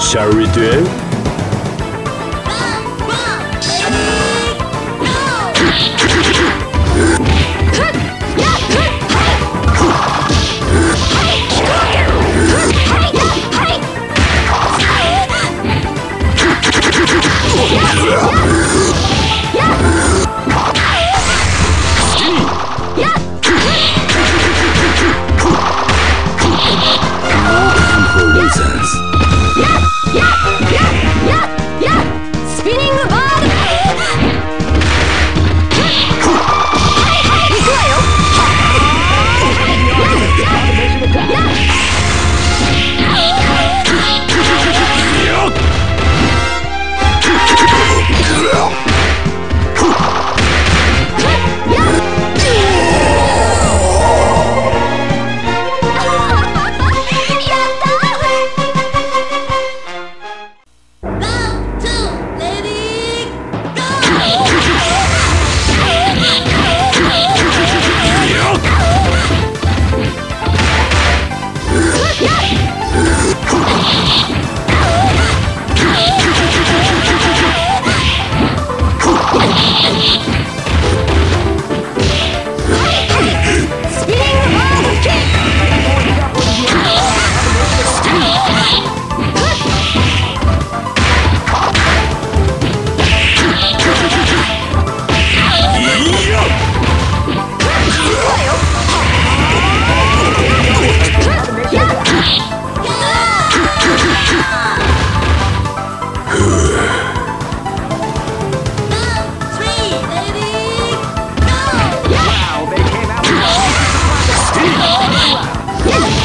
Shall we do it?